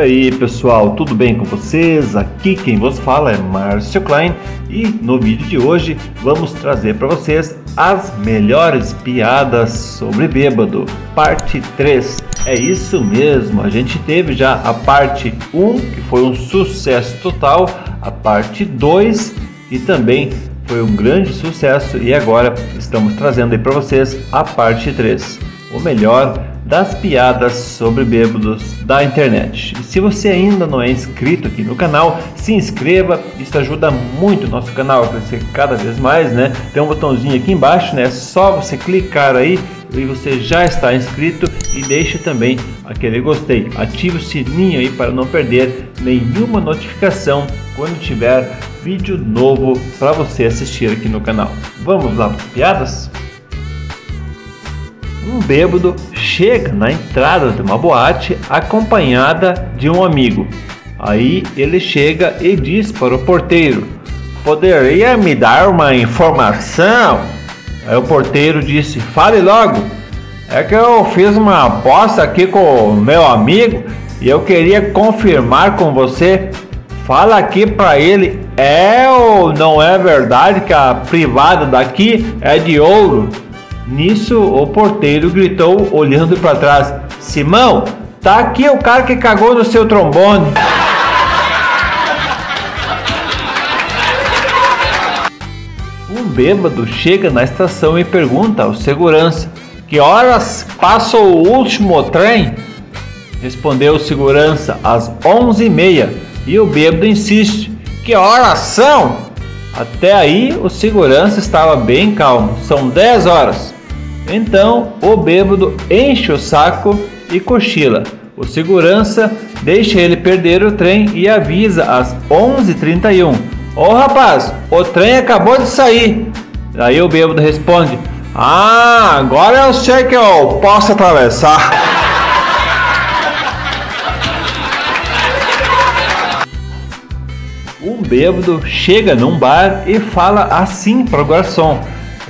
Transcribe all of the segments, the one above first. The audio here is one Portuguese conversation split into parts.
E aí pessoal, tudo bem com vocês? Aqui quem vos fala é Márcio Klein e no vídeo de hoje vamos trazer para vocês as melhores piadas sobre bêbado, parte 3. É isso mesmo, a gente teve já a parte 1, que foi um sucesso total, a parte 2 e também foi um grande sucesso e agora estamos trazendo aí para vocês a parte 3. O melhor das piadas sobre bêbados da internet. E se você ainda não é inscrito aqui no canal, se inscreva, isso ajuda muito o nosso canal a crescer cada vez mais, né? Tem um botãozinho aqui embaixo, né? É só você clicar aí e você já está inscrito e deixe também aquele gostei. Ative o sininho aí para não perder nenhuma notificação quando tiver vídeo novo para você assistir aqui no canal. Vamos lá para piadas? Um bêbado chega na entrada de uma boate acompanhada de um amigo. Aí ele chega e diz para o porteiro: Poderia me dar uma informação? Aí o porteiro disse: Fale logo. É que eu fiz uma aposta aqui com o meu amigo e eu queria confirmar com você. Fala aqui para ele: é ou não é verdade que a privada daqui é de ouro? Nisso, o porteiro gritou, olhando para trás: Simão, tá aqui o cara que cagou no seu trombone. Um bêbado chega na estação e pergunta ao segurança: Que horas passa o último trem? Respondeu o segurança: Às onze e meia. E o bêbado insiste: Que horas são? Até aí o segurança estava bem calmo. São dez horas. Então o bêbado enche o saco e cochila. O segurança deixa ele perder o trem e avisa às 11h31: Ô oh, rapaz, o trem acabou de sair. Aí o bêbado responde: Ah, agora eu sei que eu posso atravessar. Um bêbado chega num bar e fala assim para o garçom: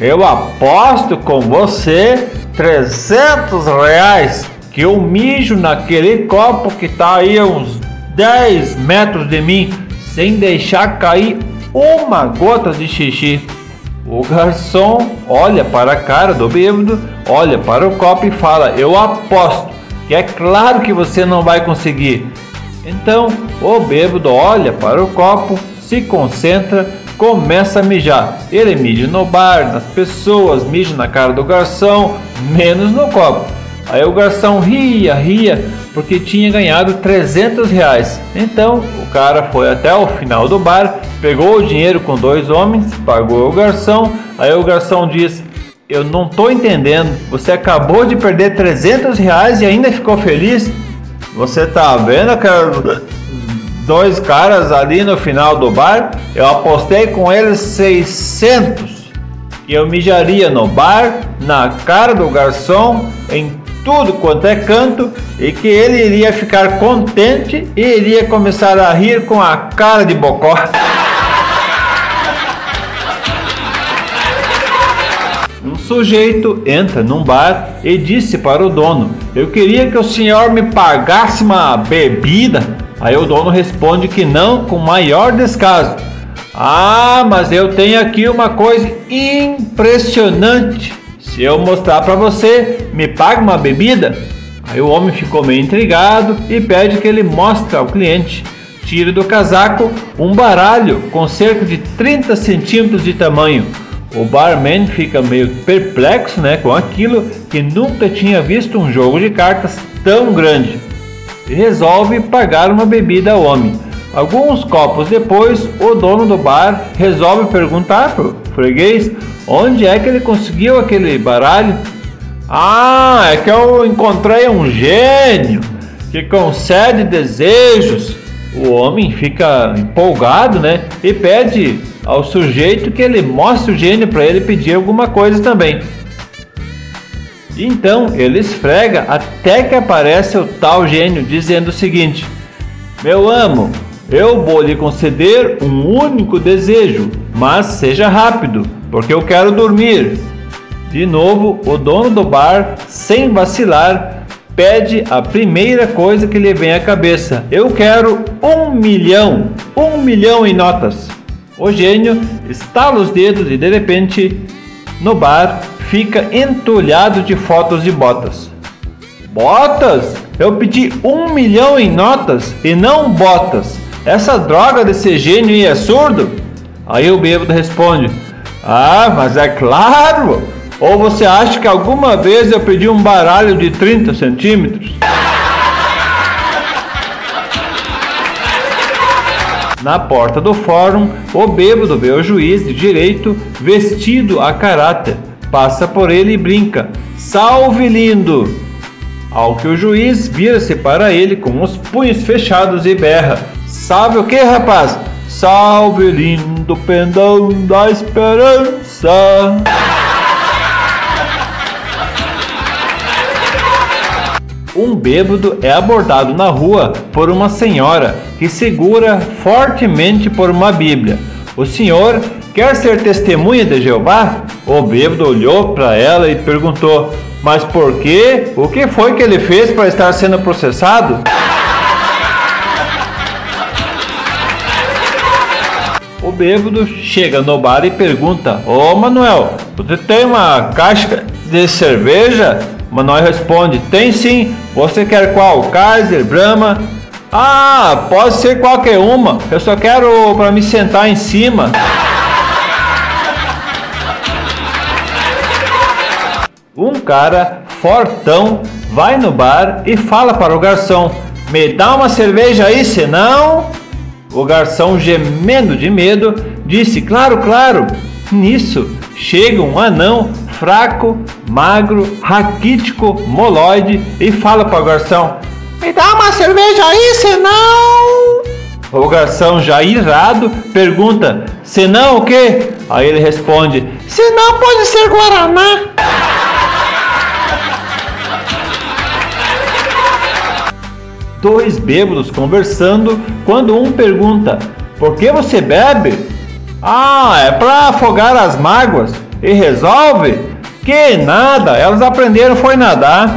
eu aposto com você 300 reais que eu mijo naquele copo que tá aí a uns 10 metros de mim sem deixar cair uma gota de xixi. O garçom olha para a cara do bêbado, olha para o copo e fala: Eu aposto que é claro que você não vai conseguir. Então o bêbado olha para o copo, se concentra começa a mijar. Ele mija no bar, nas pessoas, mija na cara do garçom, menos no copo. Aí o garçom ria, ria, porque tinha ganhado 300 reais. Então o cara foi até o final do bar, pegou o dinheiro com dois homens, pagou o garçom. Aí o garçom diz: Eu não tô entendendo, você acabou de perder 300 reais e ainda ficou feliz? Você tá vendo, cara? Dois caras ali no final do bar. Eu apostei com eles 600 que eu mijaria no bar, na cara do garçom, em tudo quanto é canto e que ele iria ficar contente e iria começar a rir com a cara de bocó. Um sujeito entra num bar e disse para o dono: Eu queria que o senhor me pagasse uma bebida Aí o dono responde que não, com maior descaso. Ah, mas eu tenho aqui uma coisa impressionante. Se eu mostrar para você, me paga uma bebida? Aí o homem ficou meio intrigado e pede que ele mostre ao cliente. Tira do casaco um baralho com cerca de 30 centímetros de tamanho. O barman fica meio perplexo né, com aquilo que nunca tinha visto um jogo de cartas tão grande resolve pagar uma bebida ao homem. Alguns copos depois, o dono do bar resolve perguntar pro freguês onde é que ele conseguiu aquele baralho. Ah, é que eu encontrei um gênio que concede desejos. O homem fica empolgado, né? E pede ao sujeito que ele mostre o gênio para ele pedir alguma coisa também. Então ele esfrega até que aparece o tal gênio dizendo o seguinte: Meu amo, eu vou lhe conceder um único desejo, mas seja rápido, porque eu quero dormir. De novo, o dono do bar, sem vacilar, pede a primeira coisa que lhe vem à cabeça. Eu quero um milhão, um milhão em notas. O gênio estala os dedos e de repente, no bar, fica entulhado de fotos de botas. Botas? Eu pedi um milhão em notas e não botas. Essa droga desse gênio é surdo? Aí o bêbado responde: Ah, mas é claro! Ou você acha que alguma vez eu pedi um baralho de 30 centímetros? Na porta do fórum, o bêbado vê o juiz de direito vestido a caráter. Passa por ele e brinca: Salve lindo! Ao que o juiz vira-se para ele com os punhos fechados e berra: Salve o que, rapaz? Salve lindo pendão da esperança! Um bêbado é abordado na rua por uma senhora que segura fortemente por uma Bíblia. O senhor quer ser testemunha de Jeová? O bêbado olhou para ela e perguntou: Mas por quê? O que foi que ele fez para estar sendo processado? O bêbado chega no bar e pergunta: Ô oh, Manuel, você tem uma caixa de cerveja? Manuel responde: Tem sim. Você quer qual? Kaiser, Brahma? Ah, pode ser qualquer uma. Eu só quero para me sentar em cima. Um cara fortão vai no bar e fala para o garçom: Me dá uma cerveja aí, senão. O garçom, gemendo de medo, disse: Claro, claro. Nisso chega um anão fraco, magro, raquítico, moloide e fala para o garçom: Me dá uma cerveja aí, senão. O garçom, já irado, pergunta: Senão o quê? Aí ele responde: Senão pode ser Guaraná. Dois bêbados conversando quando um pergunta: Por que você bebe? Ah, é para afogar as mágoas. E resolve? Que nada, elas aprenderam foi nadar.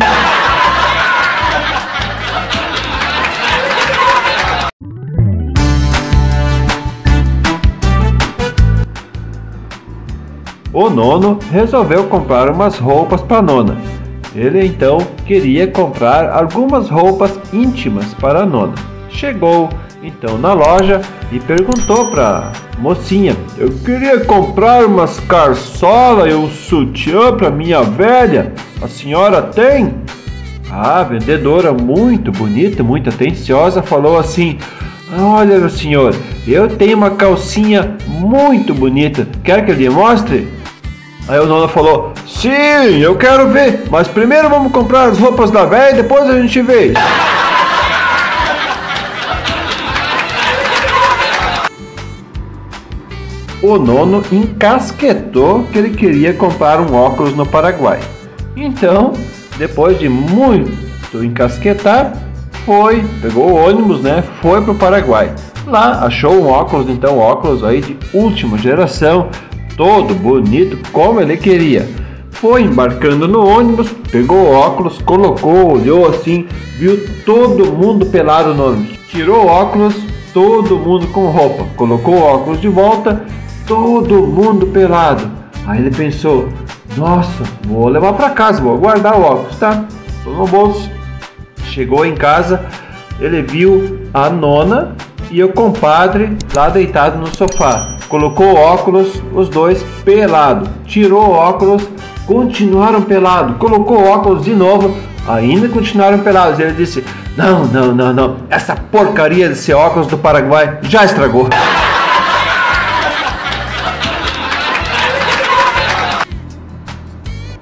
O nono resolveu comprar umas roupas para nona. Ele então queria comprar algumas roupas íntimas para a nona. Chegou então na loja e perguntou para mocinha: Eu queria comprar umas carçolas e um sutiã para minha velha. A senhora tem? A vendedora, muito bonita, muito atenciosa, falou assim: Olha, meu senhor, eu tenho uma calcinha muito bonita. Quer que eu lhe mostre? Aí o dono falou: Sim, eu quero ver, mas primeiro vamos comprar as roupas da velha e depois a gente vê. o nono encasquetou que ele queria comprar um óculos no Paraguai. Então, depois de muito encasquetar, foi, pegou o ônibus, né? Foi para o Paraguai. Lá achou um óculos, então óculos aí de última geração, todo bonito como ele queria. Foi embarcando no ônibus, pegou óculos, colocou, olhou assim, viu todo mundo pelado no ônibus. Tirou óculos, todo mundo com roupa, colocou óculos de volta todo mundo pelado. Aí ele pensou: Nossa, vou levar para casa, vou guardar o óculos, tá? Tô no bolso. Chegou em casa, ele viu a nona e o compadre lá deitado no sofá. Colocou óculos, os dois pelado. Tirou óculos, continuaram pelado. Colocou óculos de novo, ainda continuaram pelados. Ele disse: Não, não, não, não. Essa porcaria desse óculos do Paraguai já estragou.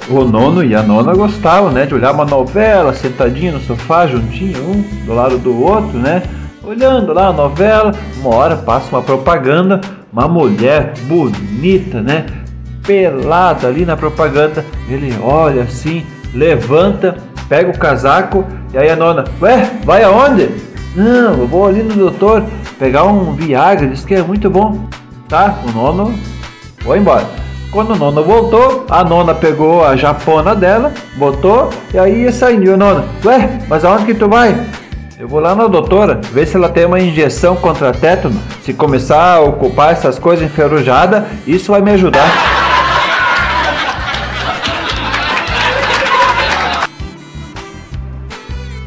o nono e a nona gostavam, né, de olhar uma novela sentadinho no sofá, juntinho, um do lado do outro, né, olhando lá a novela. Uma hora passa uma propaganda, uma mulher bonita, né, pelada ali na propaganda. Ele olha assim, levanta, pega o casaco e aí a nona, ué, vai aonde? Não, eu vou ali no doutor pegar um Viagra, diz que é muito bom. Tá, o nono foi embora. Quando a nona voltou, a nona pegou a japona dela, botou e aí saiu. A nona, ué, mas aonde que tu vai? Eu vou lá na doutora, ver se ela tem uma injeção contra tétano. Se começar a ocupar essas coisas enferrujadas, isso vai me ajudar.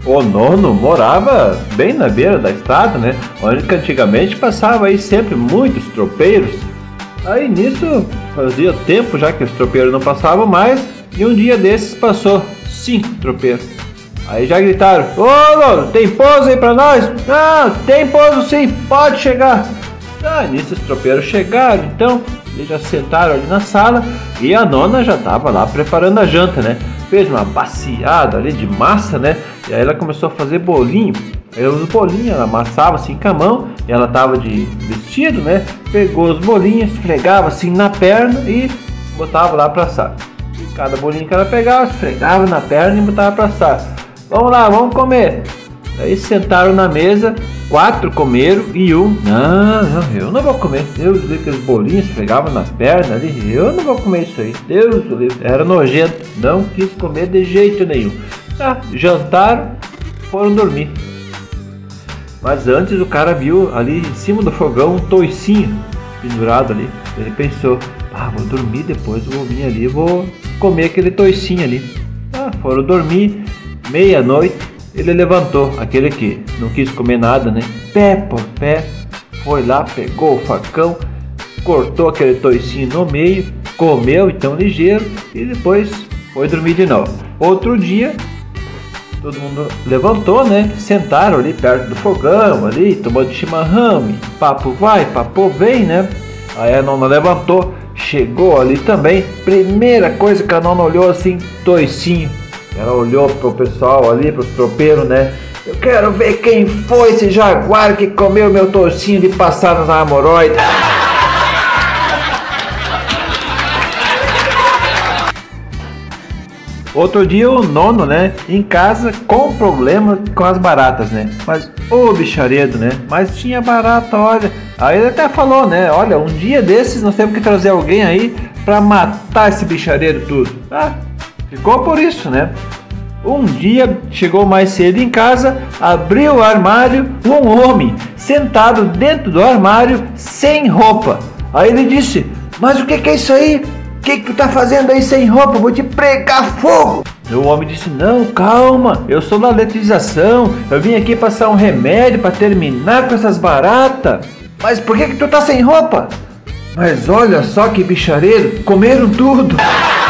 O nono morava bem na beira da estrada, né? Onde antigamente passava aí sempre muitos tropeiros. Aí nisso fazia tempo já que os tropeiros não passavam mais e um dia desses passou cinco tropeiros. Aí já gritaram: Ô nono, tem pouso aí pra nós? Ah, tem pouso sim, pode chegar. Ah, nisso os tropeiros chegaram, então eles já sentaram ali na sala e a nona já estava lá preparando a janta, né? Fez uma baciada ali de massa, né? E aí ela começou a fazer bolinho. Aí os bolinhos, ela amassava assim com a mão, ela tava de vestido, né? Pegou os bolinhos, esfregava assim na perna e botava lá pra assar. Cada bolinho que ela pegava, esfregava na perna e botava pra assar. Vamos lá, vamos comer. Aí sentaram na mesa, quatro comeram e um, não, não, eu não vou comer. Deus do aqueles bolinhos pegavam na perna ali, eu não vou comer isso aí. Deus do era nojento, não quis comer de jeito nenhum. Tá, jantaram, foram dormir. Mas antes o cara viu ali em cima do fogão um toicinho pendurado ali. Ele pensou, ah, vou dormir depois, vou vir ali, vou comer aquele toicinho ali. Ah, foram dormir, meia-noite ele levantou, aquele que não quis comer nada, né? Pé por pé, foi lá, pegou o facão, cortou aquele toicinho no meio, comeu então ligeiro e depois foi dormir de novo. Outro dia, todo mundo levantou, né? Sentaram ali perto do fogão, ali, tomando chimarrão, papo vai, papo vem, né? Aí a nona levantou, chegou ali também. Primeira coisa que a nona olhou assim, toicinho ela olhou pro pessoal ali, pros tropeiros, né? Eu quero ver quem foi esse jaguar que comeu meu torcinho de passar nas hemorroides. Outro dia o nono, né, em casa com problema com as baratas, né? Mas ô bicharedo, né? Mas tinha barata, olha. Aí ele até falou, né? Olha, um dia desses nós temos que trazer alguém aí para matar esse bicharedo tudo. Ah, Ficou por isso, né? Um dia chegou mais cedo em casa, abriu o armário, um homem sentado dentro do armário sem roupa. Aí ele disse: Mas o que, é isso aí? O que, que tu tá fazendo aí sem roupa? Vou te pregar fogo! O homem disse: Não, calma, eu sou da letrização, eu vim aqui passar um remédio para terminar com essas baratas. Mas por que, que tu tá sem roupa? Mas olha só que bichareiro, comeram tudo.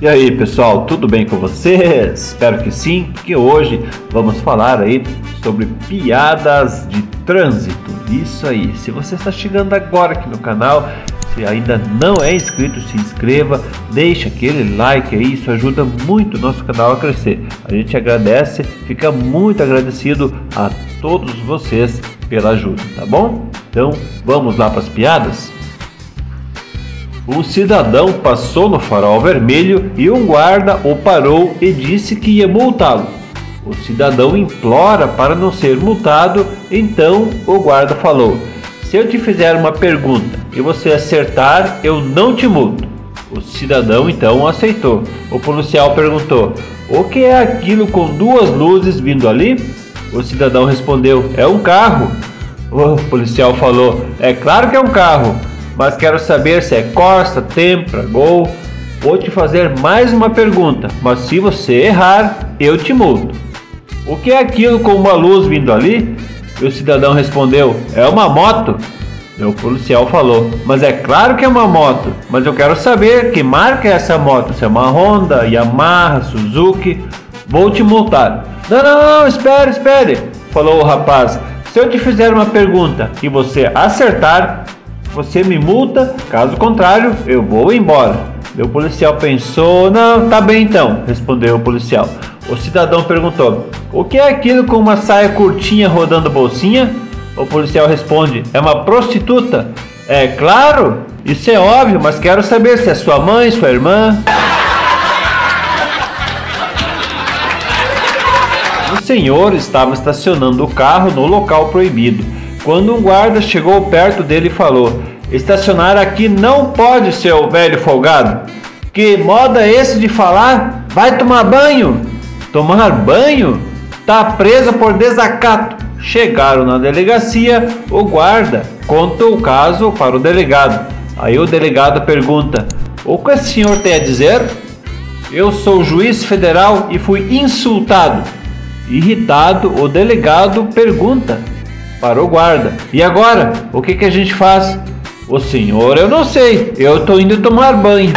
E aí pessoal, tudo bem com vocês? Espero que sim, porque hoje vamos falar aí sobre piadas de trânsito. Isso aí, se você está chegando agora aqui no canal, se ainda não é inscrito, se inscreva, deixa aquele like aí, isso ajuda muito o nosso canal a crescer. A gente agradece, fica muito agradecido a todos vocês pela ajuda, tá bom? Então vamos lá para as piadas? Um cidadão passou no farol vermelho e um guarda o parou e disse que ia multá-lo. O cidadão implora para não ser multado, então o guarda falou: Se eu te fizer uma pergunta e você acertar, eu não te multo. O cidadão então aceitou. O policial perguntou: O que é aquilo com duas luzes vindo ali? O cidadão respondeu: É um carro. O policial falou: É claro que é um carro mas quero saber se é Corsa, Tempra, Gol. Vou te fazer mais uma pergunta, mas se você errar, eu te multo. O que é aquilo com uma luz vindo ali? E o cidadão respondeu: É uma moto. E o policial falou: Mas é claro que é uma moto, mas eu quero saber que marca é essa moto. Se é uma Honda, Yamaha, Suzuki. Vou te multar. Não, não, não, espere, espere, falou o rapaz. Se eu te fizer uma pergunta e você acertar, você me multa, caso contrário, eu vou embora. O policial pensou: Não, tá bem então, respondeu o policial. O cidadão perguntou: O que é aquilo com uma saia curtinha rodando bolsinha? O policial responde: É uma prostituta. É claro, isso é óbvio, mas quero saber se é sua mãe, sua irmã. senhor estava estacionando o carro no local proibido, quando um guarda chegou perto dele e falou: Estacionar aqui não pode, seu velho folgado. Que moda é esse de falar? Vai tomar banho! Tomar banho? Tá presa por desacato. Chegaram na delegacia, o guarda contou o caso para o delegado. Aí o delegado pergunta: O que o senhor tem a dizer? Eu sou juiz federal e fui insultado. Irritado, o delegado pergunta para o guarda: E agora? O que, que a gente faz? O senhor, eu não sei, eu estou indo tomar banho.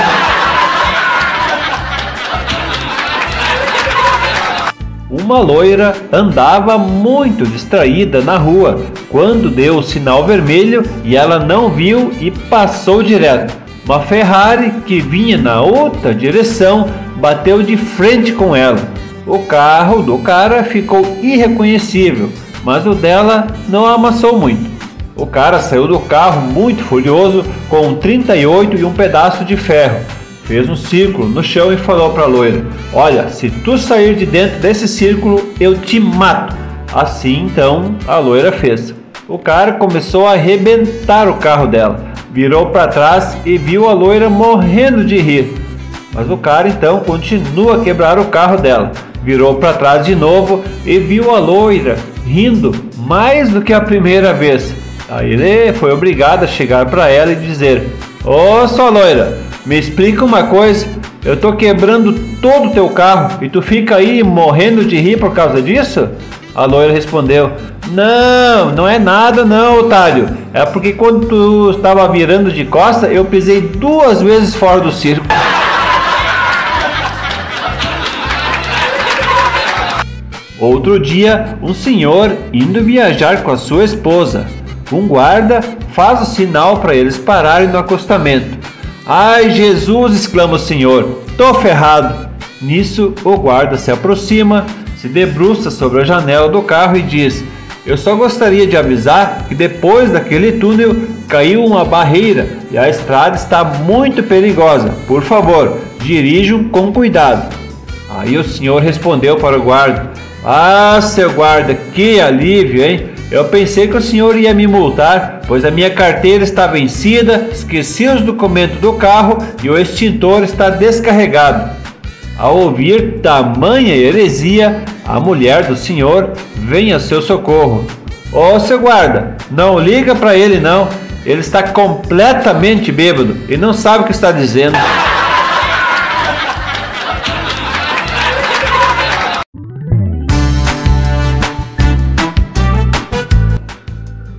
Uma loira andava muito distraída na rua quando deu o sinal vermelho e ela não viu e passou direto. Uma Ferrari que vinha na outra direção bateu de frente com ela. O carro do cara ficou irreconhecível, mas o dela não amassou muito. O cara saiu do carro muito furioso com um 38 e um pedaço de ferro fez um círculo no chão e falou para a loira: Olha, se tu sair de dentro desse círculo, eu te mato. Assim então a loira fez. O cara começou a arrebentar o carro dela, virou para trás e viu a loira morrendo de rir. Mas o cara então continua a quebrar o carro dela, virou para trás de novo e viu a loira rindo mais do que a primeira vez. Aí ele foi obrigado a chegar para ela e dizer: Ô oh, sua loira, me explica uma coisa, eu tô quebrando todo o teu carro e tu fica aí morrendo de rir por causa disso? A loira respondeu: Não, não é nada não, otário. É porque quando tu estava virando de costa, eu pisei duas vezes fora do circo. Outro dia, um senhor indo viajar com a sua esposa. Um guarda faz o sinal para eles pararem no acostamento. Ai, Jesus! exclama o senhor. Tô ferrado! Nisso, o guarda se aproxima, se debruça sobre a janela do carro e diz: Eu só gostaria de avisar que depois daquele túnel caiu uma barreira e a estrada está muito perigosa. Por favor, dirijam com cuidado. Aí o senhor respondeu para o guarda: Ah, seu guarda, que alívio, hein? Eu pensei que o senhor ia me multar, pois a minha carteira está vencida, esqueci os documentos do carro e o extintor está descarregado. Ao ouvir tamanha heresia, a mulher do senhor vem a seu socorro. Ô seu guarda, não liga para ele não, ele está completamente bêbado e não sabe o que está dizendo.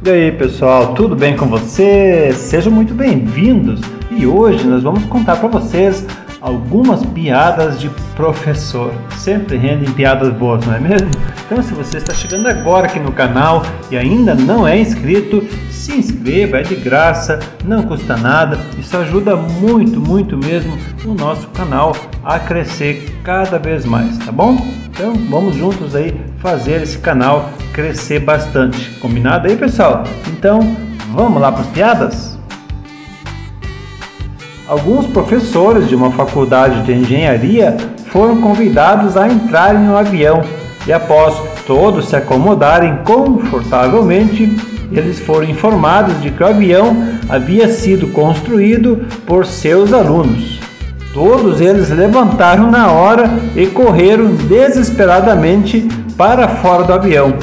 E aí pessoal, tudo bem com vocês? Sejam muito bem-vindos e hoje nós vamos contar para vocês algumas piadas de professor. Sempre rendem piadas boas, não é mesmo? Então, se você está chegando agora aqui no canal e ainda não é inscrito, se inscreva, é de graça, não custa nada, isso ajuda muito, muito mesmo o nosso canal a crescer cada vez mais, tá bom? Então, vamos juntos aí fazer esse canal crescer bastante. Combinado aí, pessoal? Então, vamos lá para as piadas? Alguns professores de uma faculdade de engenharia foram convidados a entrarem no avião e, após todos se acomodarem confortavelmente, eles foram informados de que o avião havia sido construído por seus alunos. Todos eles levantaram na hora e correram desesperadamente para fora do avião.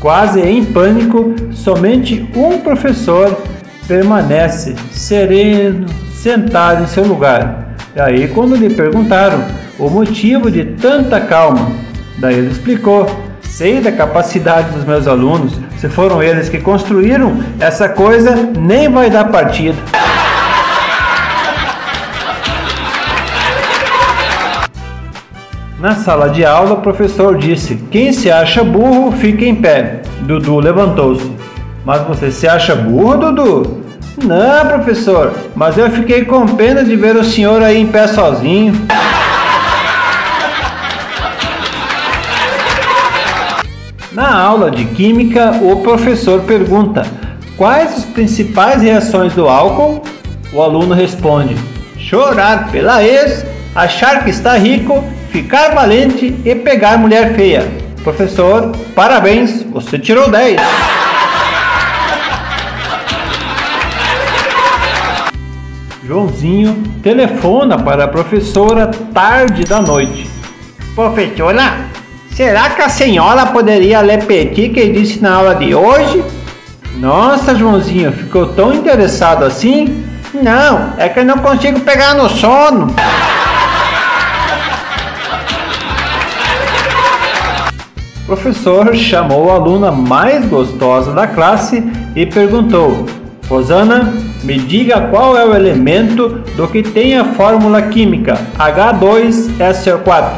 Quase em pânico, somente um professor permanece sereno, sentado em seu lugar. E aí, quando lhe perguntaram o motivo de tanta calma, daí ele explicou: sei da capacidade dos meus alunos, se foram eles que construíram, essa coisa nem vai dar partida. Na sala de aula, o professor disse: Quem se acha burro, fica em pé. Dudu levantou-se. Mas você se acha burro, Dudu? Não, professor, mas eu fiquei com pena de ver o senhor aí em pé sozinho. Na aula de química, o professor pergunta: Quais as principais reações do álcool? O aluno responde: Chorar pela ex, achar que está rico ficar valente e pegar mulher feia. Professor, parabéns, você tirou 10. Joãozinho telefona para a professora tarde da noite. Professora, será que a senhora poderia repetir o que disse na aula de hoje? Nossa, Joãozinho, ficou tão interessado assim? Não, é que eu não consigo pegar no sono. O professor chamou a aluna mais gostosa da classe e perguntou: Rosana, me diga qual é o elemento do que tem a fórmula química H2SO4.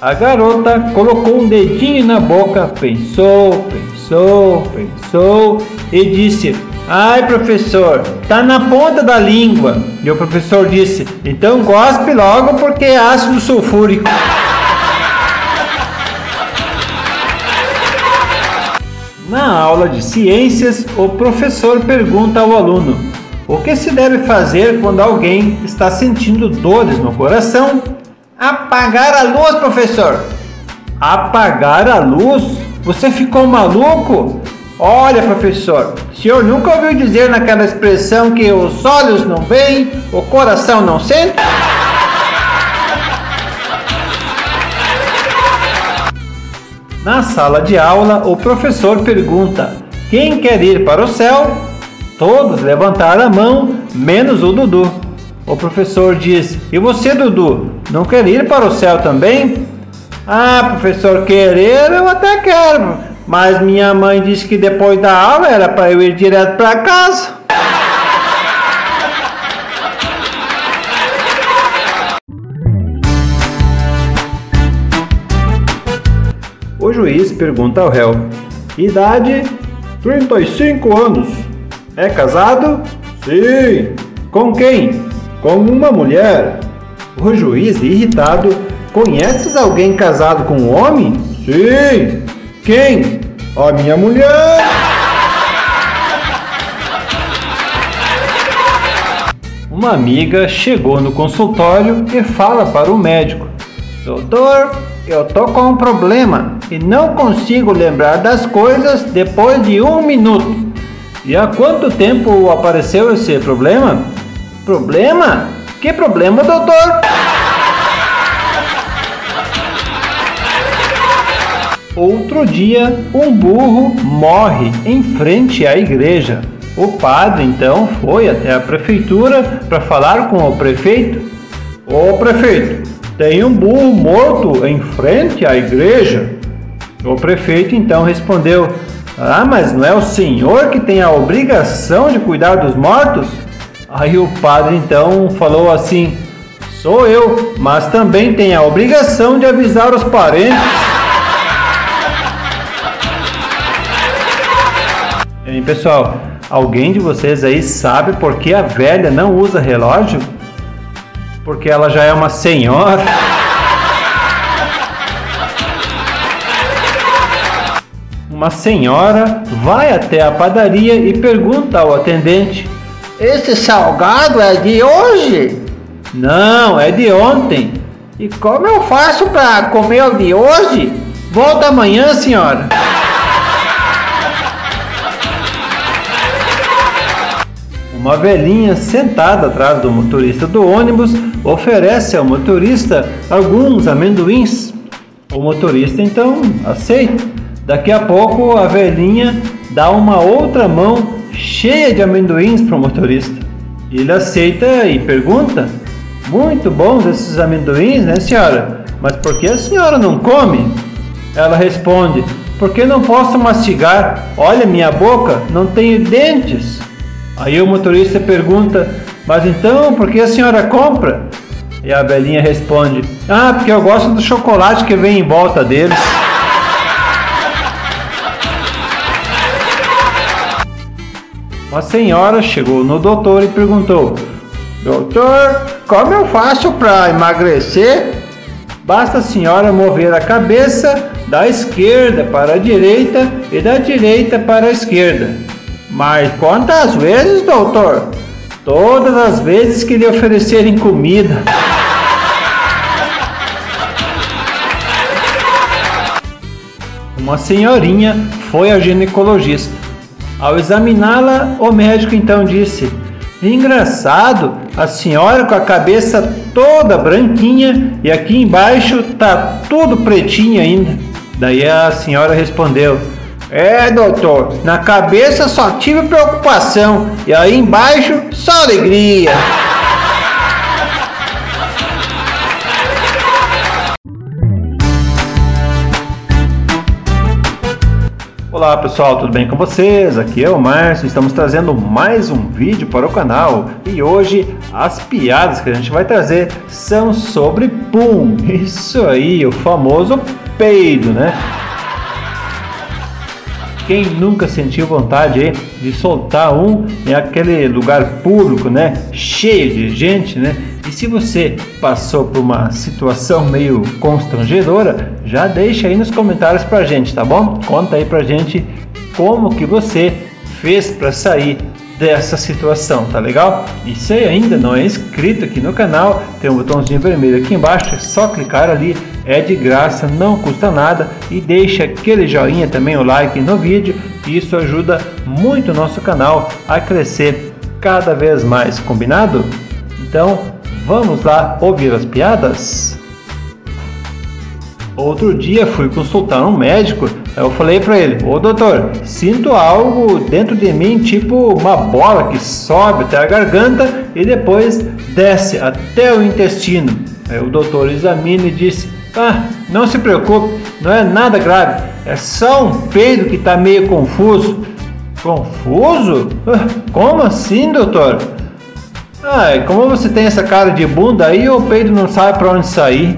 A garota colocou um dedinho na boca, pensou, pensou, pensou e disse: Ai, professor, tá na ponta da língua. E o professor disse: Então gospe logo porque é ácido sulfúrico. Na aula de ciências, o professor pergunta ao aluno: O que se deve fazer quando alguém está sentindo dores no coração? Apagar a luz, professor. Apagar a luz? Você ficou maluco? Olha, professor, o senhor nunca ouviu dizer naquela expressão que os olhos não veem, o coração não sente? Na sala de aula, o professor pergunta: Quem quer ir para o céu? Todos levantaram a mão, menos o Dudu. O professor diz: E você, Dudu, não quer ir para o céu também? Ah, professor, querer eu até quero, mas minha mãe disse que depois da aula era para eu ir direto para casa. O juiz pergunta ao réu: Idade? 35 anos. É casado? Sim. Com quem? Com uma mulher. O juiz, irritado, Conheces alguém casado com um homem? Sim. Quem? A minha mulher. Uma amiga chegou no consultório e fala para o médico: Doutor, eu tô com um problema e não consigo lembrar das coisas depois de um minuto. E há quanto tempo apareceu esse problema? Problema? Que problema, doutor? Outro dia, um burro morre em frente à igreja. O padre então foi até a prefeitura para falar com o prefeito. Ô prefeito, tem um burro morto em frente à igreja. O prefeito então respondeu: Ah, mas não é o senhor que tem a obrigação de cuidar dos mortos? Aí o padre então falou assim: Sou eu, mas também tenho a obrigação de avisar os parentes. E pessoal, alguém de vocês aí sabe por que a velha não usa relógio? Porque ela já é uma senhora. Uma senhora vai até a padaria e pergunta ao atendente: Esse salgado é de hoje? Não, é de ontem. E como eu faço para comer o de hoje? Volta amanhã, senhora. Uma velhinha sentada atrás do motorista do ônibus oferece ao motorista alguns amendoins. O motorista então aceita. Daqui a pouco a velhinha dá uma outra mão cheia de amendoins para o motorista. Ele aceita e pergunta: Muito bons esses amendoins, né, senhora? Mas por que a senhora não come? Ela responde: Porque não posso mastigar. Olha minha boca, não tenho dentes. Aí o motorista pergunta: Mas então por que a senhora compra? E a velhinha responde: Ah, porque eu gosto do chocolate que vem em volta deles. Uma senhora chegou no doutor e perguntou: Doutor, como eu faço para emagrecer? Basta a senhora mover a cabeça da esquerda para a direita e da direita para a esquerda. Mas quantas vezes, doutor? Todas as vezes que lhe oferecerem comida. uma senhorinha foi ao ginecologista. Ao examiná-la, o médico então disse: Engraçado, a senhora com a cabeça toda branquinha e aqui embaixo tá tudo pretinho ainda. Daí a senhora respondeu: É, doutor, na cabeça só tive preocupação e aí embaixo só alegria. Olá pessoal, tudo bem com vocês? Aqui é o Márcio, estamos trazendo mais um vídeo para o canal e hoje as piadas que a gente vai trazer são sobre pum, isso aí, o famoso peido, né? Quem nunca sentiu vontade de soltar um em aquele lugar público, né? Cheio de gente, né? E se você passou por uma situação meio constrangedora, já deixa aí nos comentários pra gente, tá bom? Conta aí pra gente como que você fez para sair dessa situação, tá legal? E se ainda não é inscrito aqui no canal, tem um botãozinho vermelho aqui embaixo, é só clicar ali, é de graça, não custa nada e deixa aquele joinha também, o like no vídeo, isso ajuda muito o nosso canal a crescer cada vez mais, combinado? Então, Vamos lá ouvir as piadas? Outro dia fui consultar um médico, eu falei para ele: "Ô doutor, sinto algo dentro de mim, tipo uma bola que sobe até a garganta e depois desce até o intestino". Aí o doutor examina e disse: "Ah, não se preocupe, não é nada grave, é só um peido que está meio confuso". Confuso? Ah, como assim, doutor? Ah, como você tem essa cara de bunda aí, o peito não sabe para onde sair.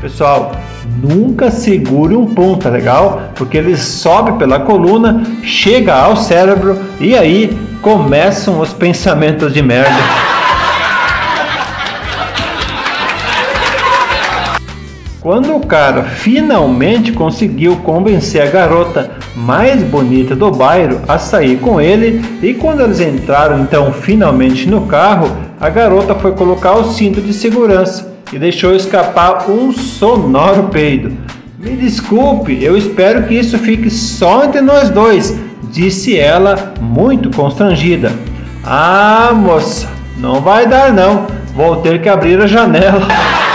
Pessoal, nunca segure um pum, tá legal? Porque ele sobe pela coluna, chega ao cérebro e aí começam os pensamentos de merda. Quando o cara finalmente conseguiu convencer a garota mais bonita do bairro a sair com ele, e quando eles entraram então finalmente no carro, a garota foi colocar o cinto de segurança e deixou escapar um sonoro peido. Me desculpe, eu espero que isso fique só entre nós dois, disse ela, muito constrangida. Ah, moça, não vai dar não, vou ter que abrir a janela.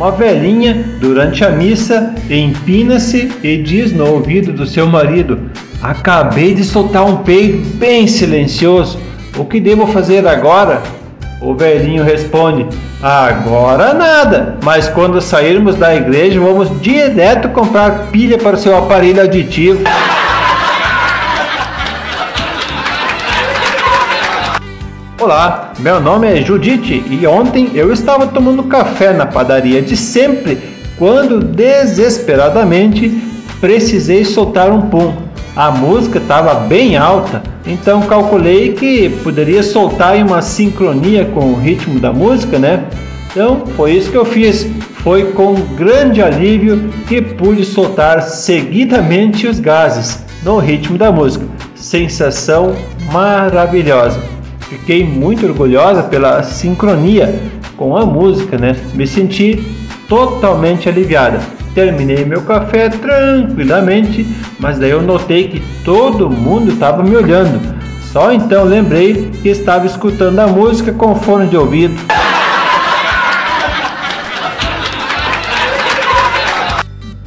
Uma velhinha, durante a missa, empina-se e diz no ouvido do seu marido: Acabei de soltar um peido bem silencioso. O que devo fazer agora? O velhinho responde: Agora nada, mas quando sairmos da igreja, vamos direto comprar pilha para o seu aparelho auditivo. Olá, meu nome é Judite e ontem eu estava tomando café na padaria de sempre quando desesperadamente precisei soltar um pum. A música estava bem alta, então calculei que poderia soltar em uma sincronia com o ritmo da música, né? Então foi isso que eu fiz. Foi com grande alívio que pude soltar seguidamente os gases no ritmo da música. Sensação maravilhosa. Fiquei muito orgulhosa pela sincronia com a música, né? Me senti totalmente aliviada. Terminei meu café tranquilamente, mas daí eu notei que todo mundo estava me olhando. Só então lembrei que estava escutando a música com fone de ouvido.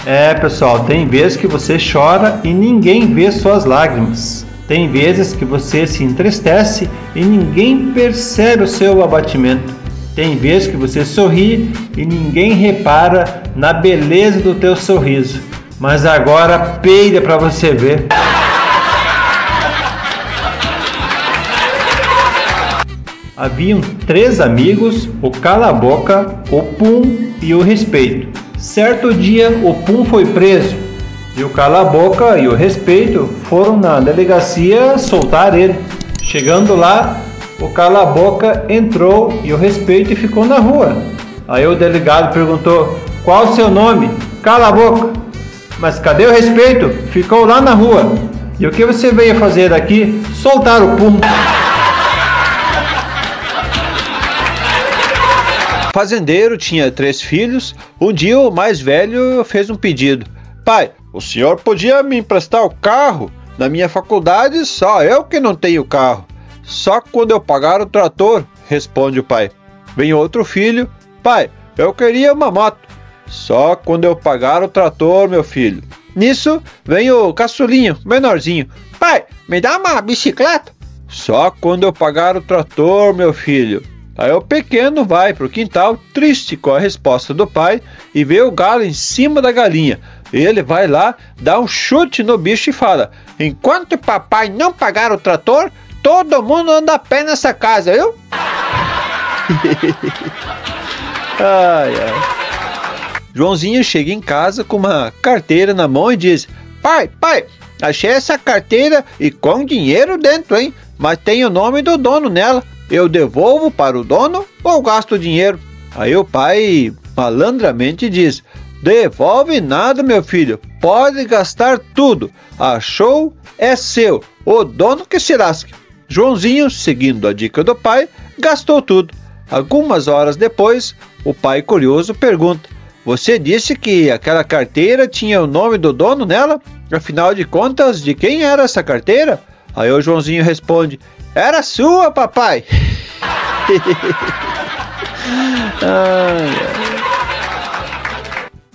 É, pessoal, tem vezes que você chora e ninguém vê suas lágrimas. Tem vezes que você se entristece e ninguém percebe o seu abatimento. Tem vezes que você sorri e ninguém repara na beleza do teu sorriso. Mas agora peida para você ver. Haviam três amigos, o cala-boca, o pum e o respeito. Certo dia, o pum foi preso e o cala-boca e o respeito foram na delegacia soltar ele. Chegando lá, o cala-boca entrou e o respeito ficou na rua. Aí o delegado perguntou: Qual o seu nome? Cala-boca. Mas cadê o respeito? Ficou lá na rua. E o que você veio fazer aqui? Soltar o pum. Fazendeiro tinha três filhos. Um dia o mais velho fez um pedido: Pai, o senhor podia me emprestar o carro? Na minha faculdade, só eu que não tenho carro. Só quando eu pagar o trator, responde o pai. Vem outro filho: Pai, eu queria uma moto. Só quando eu pagar o trator, meu filho. Nisso vem o caçulinho, menorzinho. Pai, me dá uma bicicleta? Só quando eu pagar o trator, meu filho. Aí o pequeno vai pro quintal, triste com a resposta do pai, e vê o galo em cima da galinha. Ele vai lá, dá um chute no bicho e fala: Enquanto papai não pagar o trator, todo mundo anda a pé nessa casa, viu? ai, ai. Joãozinho chega em casa com uma carteira na mão e diz: Pai, pai, achei essa carteira e com dinheiro dentro, hein? Mas tem o nome do dono nela eu devolvo para o dono ou gasto o dinheiro? Aí o pai malandramente diz: Devolve nada, meu filho, pode gastar tudo. Achou, é seu, o dono que se lasque. Joãozinho, seguindo a dica do pai, gastou tudo. Algumas horas depois, o pai curioso pergunta: Você disse que aquela carteira tinha o nome do dono nela? Afinal de contas, de quem era essa carteira? Aí o Joãozinho responde: era sua, papai!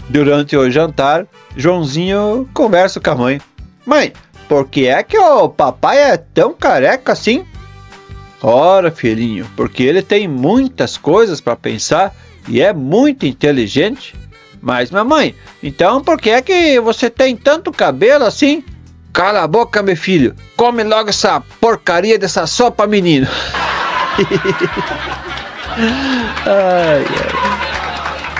Durante o jantar, Joãozinho conversa com a mãe. Mãe, por que é que o papai é tão careca assim? Ora, filhinho, porque ele tem muitas coisas para pensar e é muito inteligente. Mas, mamãe, então por que é que você tem tanto cabelo assim? Cala a boca, meu filho. Come logo essa porcaria dessa sopa, menino. ai, ai.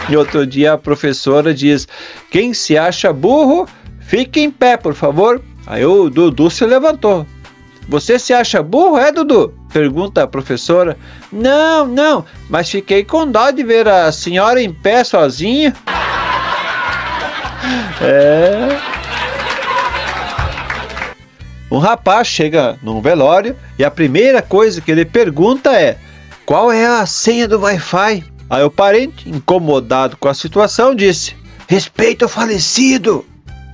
E outro dia a professora diz: Quem se acha burro, fique em pé, por favor. Aí o Dudu se levantou. Você se acha burro, é, Dudu? Pergunta a professora. Não, não, mas fiquei com dó de ver a senhora em pé sozinha. É. Um rapaz chega num velório e a primeira coisa que ele pergunta é: qual é a senha do Wi-Fi? Aí o parente, incomodado com a situação, disse: respeito ao falecido.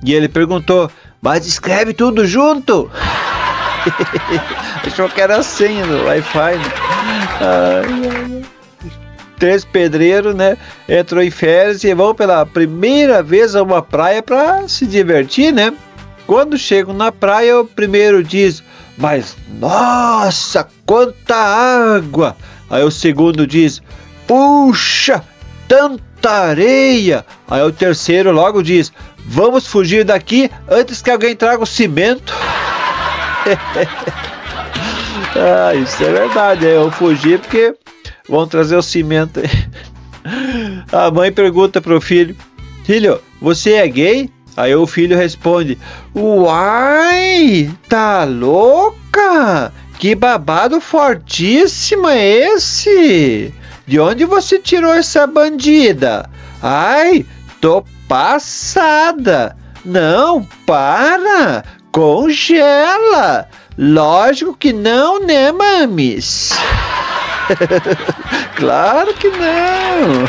E ele perguntou: mas escreve tudo junto? Achou que era a senha do Wi-Fi. Né? Ai, Três pedreiros, né? Entrou em férias e vão pela primeira vez a uma praia para se divertir, né? Quando chegam na praia, o primeiro diz: Mas nossa, quanta água! Aí o segundo diz: Puxa, tanta areia! Aí o terceiro logo diz: Vamos fugir daqui antes que alguém traga o cimento. ah, isso é verdade. Eu fugi porque vão trazer o cimento. A mãe pergunta pro filho: Filho, você é gay? Aí o filho responde: Uai, tá louca? Que babado fortíssimo é esse? De onde você tirou essa bandida? Ai, tô passada. Não, para! Congela! Lógico que não, né, mames? claro que não!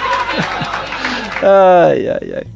ai, ai, ai.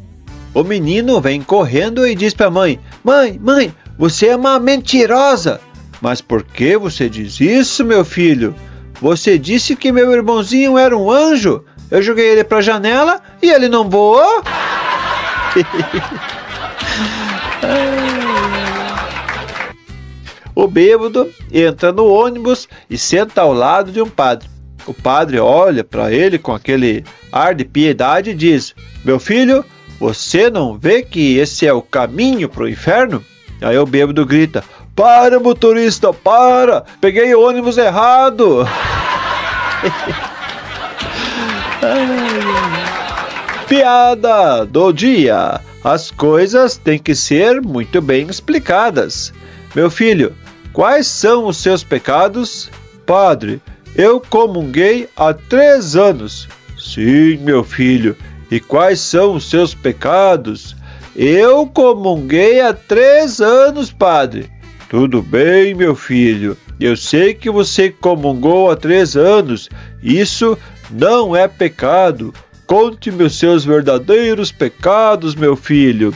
O menino vem correndo e diz para mãe: Mãe, mãe, você é uma mentirosa. Mas por que você diz isso, meu filho? Você disse que meu irmãozinho era um anjo. Eu joguei ele para a janela e ele não voou? o bêbado entra no ônibus e senta ao lado de um padre. O padre olha para ele com aquele ar de piedade e diz: Meu filho, você não vê que esse é o caminho para o inferno? Aí o bêbado grita: Para, motorista, para! Peguei o ônibus errado! Piada do dia: As coisas têm que ser muito bem explicadas. Meu filho, quais são os seus pecados? Padre, eu comunguei há três anos. Sim, meu filho, e quais são os seus pecados? Eu comunguei há três anos, padre. Tudo bem, meu filho. Eu sei que você comungou há três anos. Isso não é pecado. Conte-me os seus verdadeiros pecados, meu filho.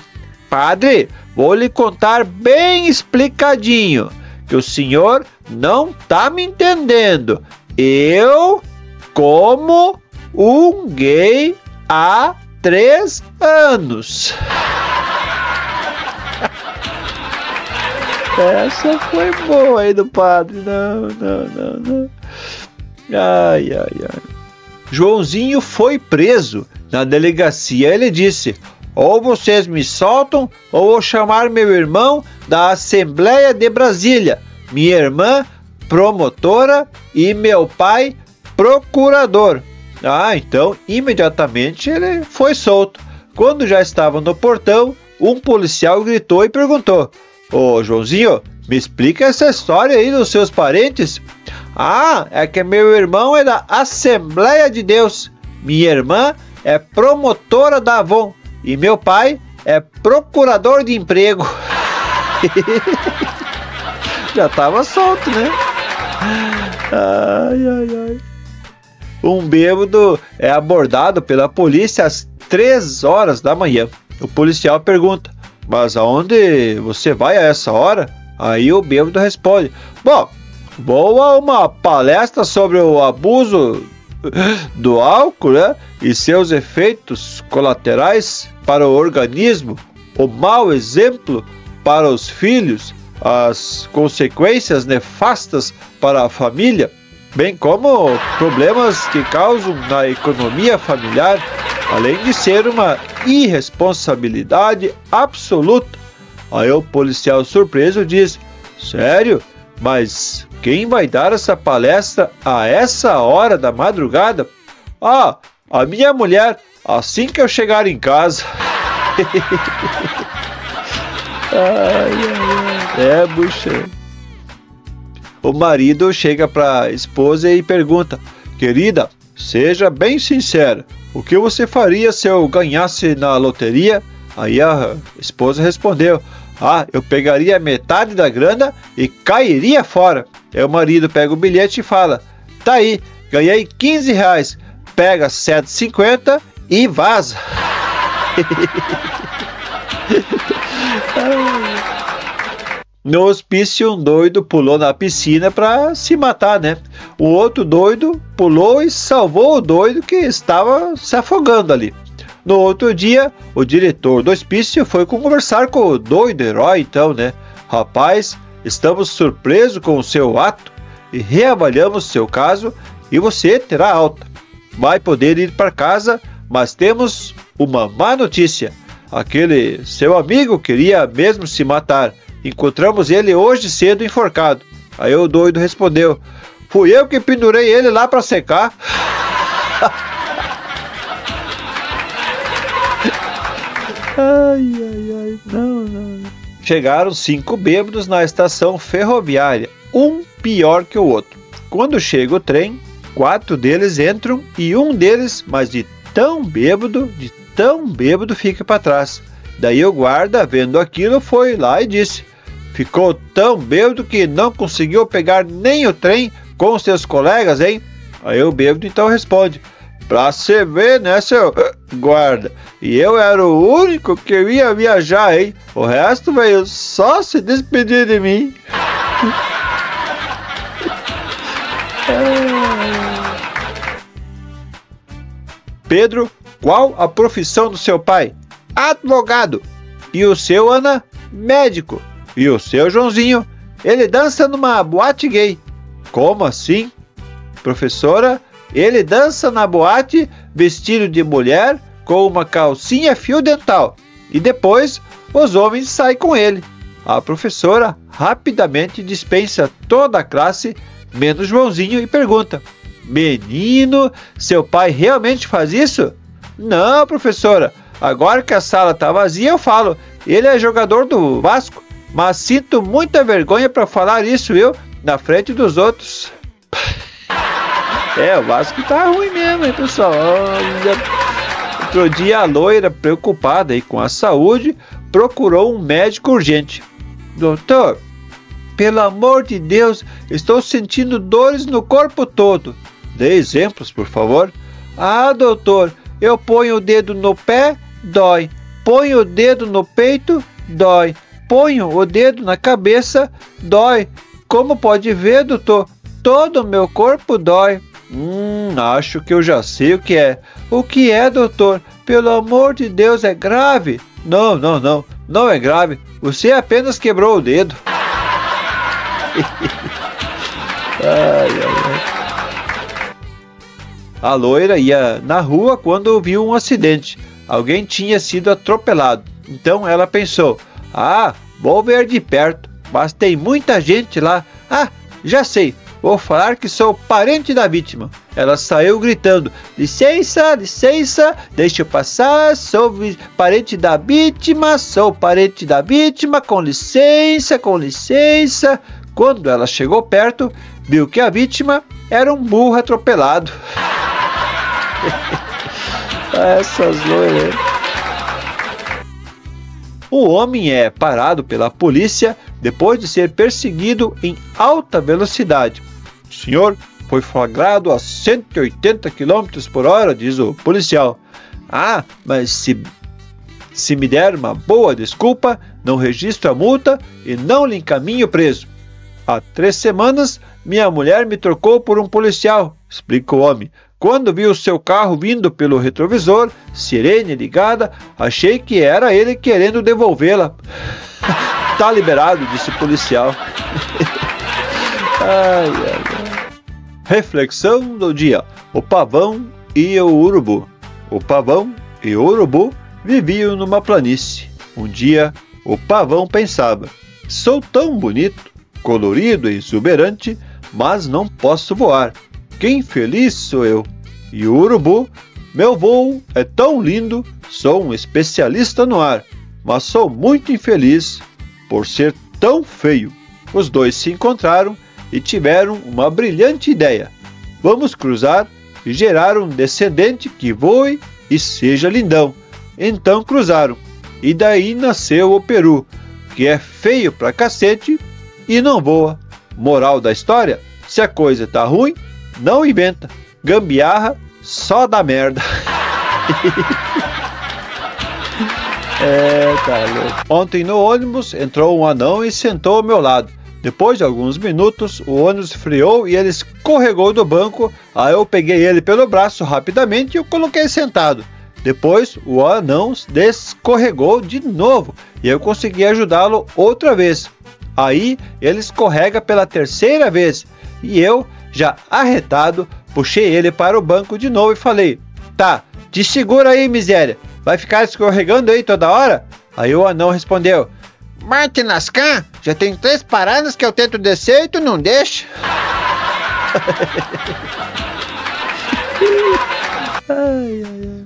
Padre, vou lhe contar bem explicadinho, que o senhor não tá me entendendo. Eu como um gay há três anos. Essa foi boa aí do padre. Não, não, não, não. Ai, ai, ai. Joãozinho foi preso. Na delegacia ele disse: Ou vocês me soltam, ou vou chamar meu irmão da Assembleia de Brasília, minha irmã promotora e meu pai procurador. Ah, então imediatamente ele foi solto. Quando já estava no portão, um policial gritou e perguntou: Ô Joãozinho, me explica essa história aí dos seus parentes? Ah, é que meu irmão é da Assembleia de Deus, minha irmã é promotora da Avon e meu pai é procurador de emprego. Já estava solto, né? Ai, ai, ai. Um bêbado é abordado pela polícia às 3 horas da manhã. O policial pergunta: Mas aonde você vai a essa hora? Aí o bêbado responde: Bom, vou a uma palestra sobre o abuso do álcool né, e seus efeitos colaterais para o organismo, o mau exemplo para os filhos, as consequências nefastas para a família, bem como problemas que causam na economia familiar, além de ser uma irresponsabilidade absoluta. Aí o policial surpreso diz: Sério? Mas quem vai dar essa palestra a essa hora da madrugada? Ah, a minha mulher, assim que eu chegar em casa. ai, ai, ai. É, bucha. O marido chega para a esposa e pergunta: Querida, seja bem sincera, o que você faria se eu ganhasse na loteria? Aí a esposa respondeu: ah, eu pegaria metade da grana e cairia fora. Aí o marido pega o bilhete e fala: Tá aí, ganhei 15 reais. Pega 7,50 e vaza. No hospício, um doido pulou na piscina para se matar, né? O outro doido pulou e salvou o doido que estava se afogando ali. No outro dia, o diretor do hospício foi conversar com o doido herói, então, né? Rapaz, estamos surpresos com o seu ato e reavaliamos seu caso e você terá alta. Vai poder ir para casa, mas temos uma má notícia. Aquele seu amigo queria mesmo se matar. Encontramos ele hoje cedo enforcado. Aí o doido respondeu: Fui eu que pendurei ele lá para secar. Ai, ai, ai, não, não. Chegaram cinco bêbados na estação ferroviária, um pior que o outro. Quando chega o trem, quatro deles entram e um deles, mas de tão bêbado, de tão bêbado, fica para trás. Daí o guarda, vendo aquilo, foi lá e disse: Ficou tão bêbado que não conseguiu pegar nem o trem com seus colegas, hein? Aí o bêbado então responde: Pra você ver, né, seu guarda? E eu era o único que ia viajar, hein? O resto veio só se despedir de mim. Pedro, qual a profissão do seu pai? Advogado. E o seu, Ana? Médico. E o seu, Joãozinho? Ele dança numa boate gay. Como assim? Professora, ele dança na boate vestido de mulher com uma calcinha fio dental e depois os homens saem com ele. A professora rapidamente dispensa toda a classe, menos Joãozinho, e pergunta: Menino, seu pai realmente faz isso? Não, professora. Agora que a sala está vazia, eu falo. Ele é jogador do Vasco, mas sinto muita vergonha para falar isso, eu, na frente dos outros. É, o Vasco tá ruim mesmo, hein, pessoal? Olha. Outro dia a loira, preocupada aí com a saúde, procurou um médico urgente. Doutor, pelo amor de Deus, estou sentindo dores no corpo todo. Dê exemplos, por favor. Ah, doutor, eu ponho o dedo no pé, dói. Ponho o dedo no peito, dói. Ponho o dedo na cabeça, dói. Como pode ver, doutor, todo o meu corpo dói. Hum, acho que eu já sei o que é. O que é, doutor? Pelo amor de Deus, é grave? Não, não, não. Não é grave. Você apenas quebrou o dedo. ai, ai, ai. A loira ia na rua quando viu um acidente. Alguém tinha sido atropelado. Então ela pensou: Ah, vou ver de perto. Mas tem muita gente lá. Ah, já sei. Vou falar que sou parente da vítima. Ela saiu gritando: Licença, licença, deixa eu passar. Sou parente da vítima, sou parente da vítima, com licença, com licença. Quando ela chegou perto, viu que a vítima era um burro atropelado. Essas loiras. O homem é parado pela polícia depois de ser perseguido em alta velocidade. O senhor foi flagrado a 180 km por hora, diz o policial. Ah, mas se, se me der uma boa desculpa, não registro a multa e não lhe encaminho preso. Há três semanas, minha mulher me trocou por um policial, explica o homem. Quando vi o seu carro vindo pelo retrovisor, sirene ligada, achei que era ele querendo devolvê-la. tá liberado, disse o policial. ai, ai, ai. Reflexão do dia: o pavão e o urubu. O pavão e o urubu viviam numa planície. Um dia, o pavão pensava: sou tão bonito, colorido e exuberante, mas não posso voar. Que infeliz sou eu! E o urubu, meu voo é tão lindo, sou um especialista no ar, mas sou muito infeliz por ser tão feio. Os dois se encontraram e tiveram uma brilhante ideia. Vamos cruzar e gerar um descendente que voe e seja lindão. Então cruzaram, e daí nasceu o peru, que é feio pra cacete e não voa. Moral da história: se a coisa tá ruim, não inventa. Gambiarra só dá merda. é, tá louco. Ontem no ônibus entrou um anão e sentou ao meu lado. Depois de alguns minutos, o ônibus friou e ele escorregou do banco. Aí eu peguei ele pelo braço rapidamente e o coloquei sentado. Depois, o anão descorregou de novo e eu consegui ajudá-lo outra vez. Aí ele escorrega pela terceira vez e eu, já arretado, puxei ele para o banco de novo e falei: Tá, te segura aí, miséria, vai ficar escorregando aí toda hora? Aí o anão respondeu: Marte Nascan, já tem três paradas que eu tento descer e tu não deixa. ai, ai, ai.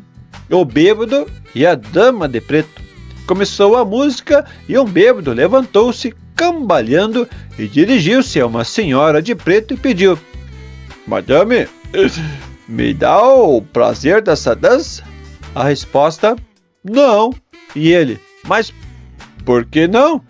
O bêbado e a dama de preto. Começou a música e um bêbado levantou-se cambaleando e dirigiu-se a uma senhora de preto e pediu: Madame, me dá o prazer dessa dança? A resposta: Não. E ele: Mas por que não?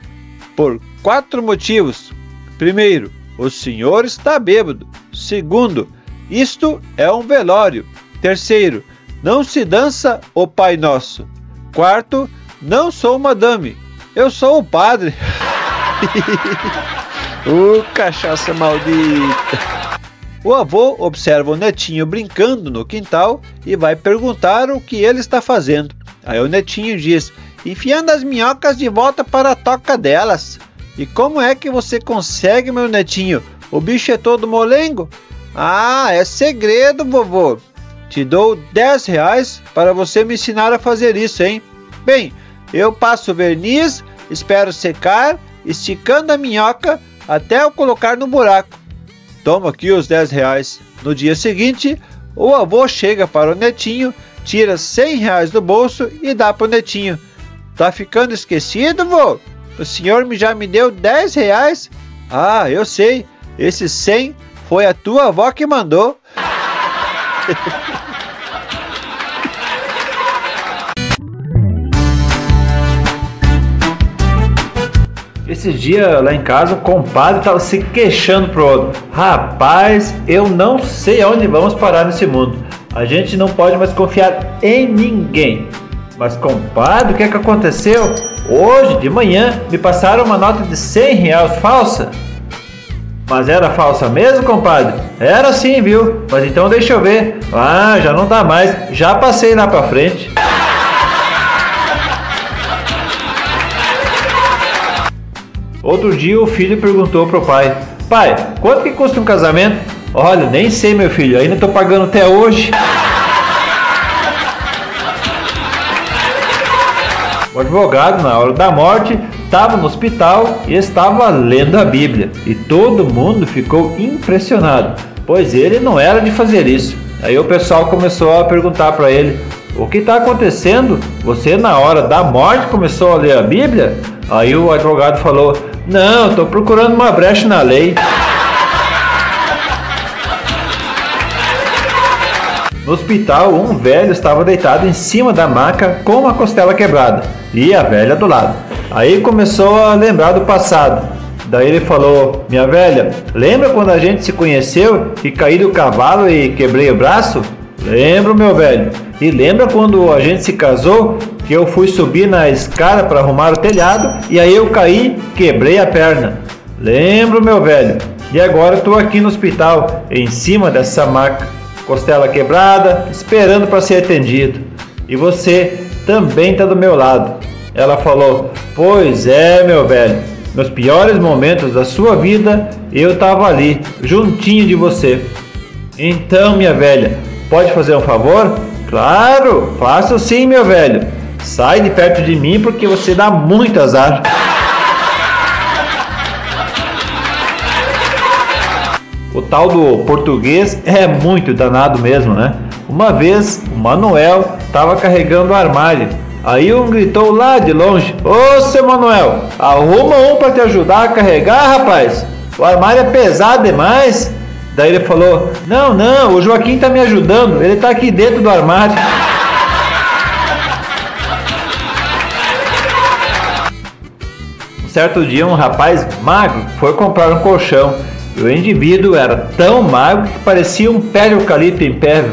Por quatro motivos. Primeiro, o senhor está bêbado. Segundo, isto é um velório. Terceiro, não se dança o Pai Nosso. Quarto, não sou madame, eu sou o padre. O cachaça maldita. O avô observa o netinho brincando no quintal e vai perguntar o que ele está fazendo. Aí o netinho diz: enfiando as minhocas de volta para a toca delas. E como é que você consegue, meu netinho? O bicho é todo molengo? Ah, é segredo, vovô. Te dou 10 reais para você me ensinar a fazer isso, hein? Bem, eu passo verniz, espero secar esticando a minhoca até eu colocar no buraco. Toma aqui os 10 reais. No dia seguinte, o avô chega para o netinho, tira 100 reais do bolso e dá para o netinho. Tá ficando esquecido, vô? O senhor já me deu 10 reais? Ah, eu sei. Esse 100 foi a tua avó que mandou. Esses dias lá em casa o compadre estava se queixando pro outro. Rapaz, eu não sei aonde vamos parar nesse mundo. A gente não pode mais confiar em ninguém. Mas compadre, o que é que aconteceu? Hoje de manhã me passaram uma nota de 100 reais falsa. Mas era falsa mesmo, compadre? Era sim, viu? Mas então deixa eu ver. Ah, já não dá mais. Já passei lá pra frente. Outro dia o filho perguntou pro pai: Pai, quanto que custa um casamento? Olha, nem sei, meu filho, ainda tô pagando até hoje. O advogado, na hora da morte, estava no hospital e estava lendo a Bíblia. E todo mundo ficou impressionado, pois ele não era de fazer isso. Aí o pessoal começou a perguntar para ele: O que está acontecendo? Você, na hora da morte, começou a ler a Bíblia? Aí o advogado falou: Não, estou procurando uma brecha na lei. No hospital, um velho estava deitado em cima da maca com uma costela quebrada e a velha do lado. Aí começou a lembrar do passado. Daí ele falou: Minha velha, lembra quando a gente se conheceu e caí do cavalo e quebrei o braço? Lembro, meu velho. E lembra quando a gente se casou que eu fui subir na escada para arrumar o telhado e aí eu caí, quebrei a perna? Lembro, meu velho. E agora estou aqui no hospital, em cima dessa maca costela quebrada, esperando para ser atendido. E você também está do meu lado. Ela falou: Pois é, meu velho, nos piores momentos da sua vida eu estava ali, juntinho de você. Então, minha velha, pode fazer um favor? Claro, faço sim, meu velho. Sai de perto de mim porque você dá muito azar. O tal do português é muito danado mesmo, né? Uma vez o Manuel estava carregando o armário. Aí um gritou lá de longe: Ô seu Manuel, arruma um para te ajudar a carregar, rapaz. O armário é pesado demais. Daí ele falou: Não, não, o Joaquim está me ajudando, ele está aqui dentro do armário. Um certo dia, um rapaz magro foi comprar um colchão o indivíduo era tão magro que parecia um pé de eucalipto em pé.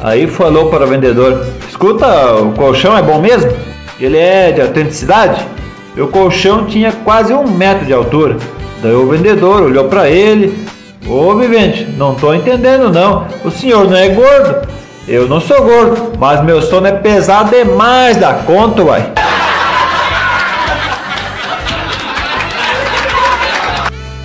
Aí falou para o vendedor: Escuta, o colchão é bom mesmo? Ele é de autenticidade? O colchão tinha quase um metro de altura. Daí o vendedor olhou para ele: Ô vivente, não estou entendendo não. O senhor não é gordo? Eu não sou gordo, mas meu sono é pesado demais da conta, uai.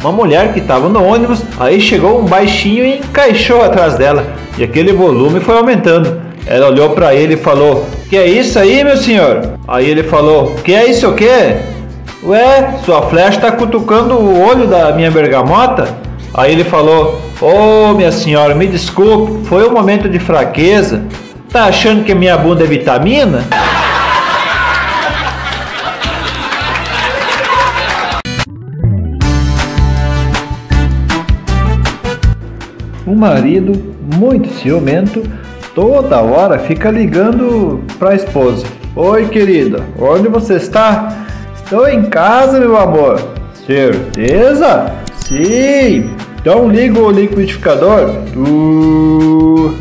uma mulher que estava no ônibus, aí chegou um baixinho e encaixou atrás dela, e aquele volume foi aumentando. Ela olhou para ele e falou: Que é isso aí, meu senhor? Aí ele falou: Que é isso o quê? Ué, sua flecha está cutucando o olho da minha bergamota? Aí ele falou: Ô oh, minha senhora, me desculpe, foi um momento de fraqueza. Tá achando que minha bunda é vitamina? O marido, muito ciumento, toda hora fica ligando para a esposa. Oi, querida, onde você está? Estou em casa, meu amor. Certeza? Sim. Então liga o liquidificador. Uh...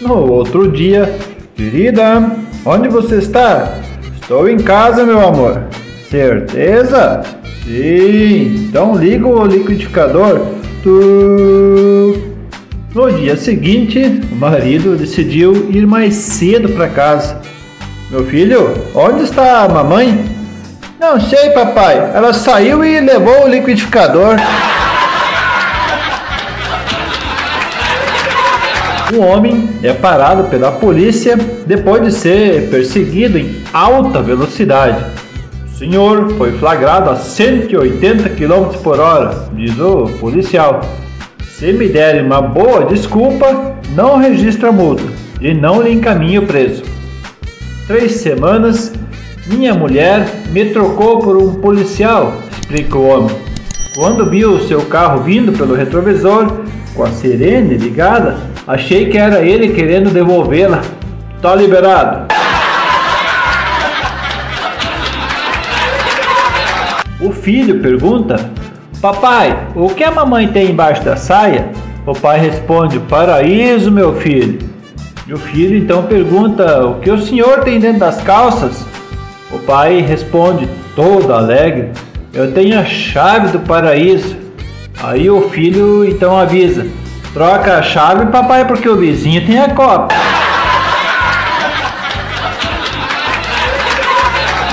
No outro dia, querida, onde você está? Estou em casa, meu amor. Certeza? Sim. Então liga o liquidificador. Tu... No dia seguinte, o marido decidiu ir mais cedo para casa. Meu filho, onde está a mamãe? Não sei, papai. Ela saiu e levou o liquidificador. Um homem é parado pela polícia depois de ser perseguido em alta velocidade. O senhor foi flagrado a 180 km por hora, diz o policial. Se me derem uma boa desculpa, não registra multa e não lhe encaminho preso. Três semanas, minha mulher me trocou por um policial, explica o homem. Quando vi o seu carro vindo pelo retrovisor, com a sirene ligada, achei que era ele querendo devolvê-la. Tá liberado. O filho pergunta Papai, o que a mamãe tem embaixo da saia? O pai responde: Paraíso, meu filho. E o filho então pergunta: O que o senhor tem dentro das calças? O pai responde, todo alegre: Eu tenho a chave do paraíso. Aí o filho então avisa: Troca a chave, papai, porque o vizinho tem a cópia.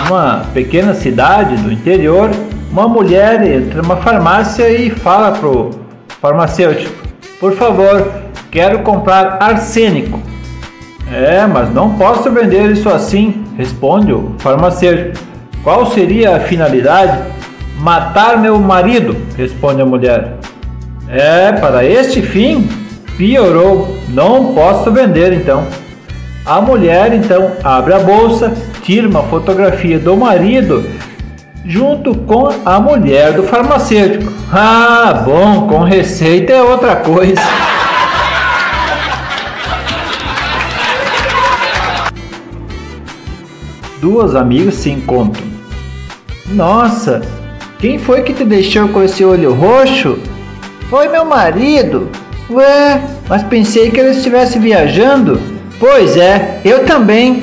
Uma pequena cidade do interior, uma mulher entra numa farmácia e fala pro farmacêutico: Por favor, quero comprar arsênico. É, mas não posso vender isso assim, responde o farmacêutico. Qual seria a finalidade? Matar meu marido, responde a mulher. É, para este fim, piorou, não posso vender então. A mulher então abre a bolsa, tira uma fotografia do marido junto com a mulher do farmacêutico. Ah, bom, com receita é outra coisa. duas amigas se encontram. Nossa, quem foi que te deixou com esse olho roxo? Foi meu marido. Ué, mas pensei que ele estivesse viajando. Pois é, eu também.